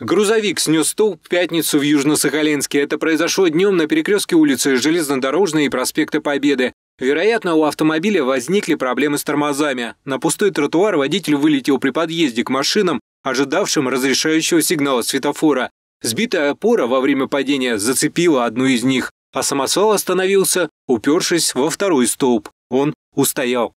Грузовик снес столб в пятницу в Южно-Сахалинске. Это произошло днем на перекрестке улицы Железнодорожной и проспекта Победы. Вероятно, у автомобиля возникли проблемы с тормозами. На пустой тротуар водитель вылетел при подъезде к машинам, ожидавшим разрешающего сигнала светофора. Сбитая опора во время падения зацепила одну из них, а самосвал остановился, упершись во второй столб. Он устоял.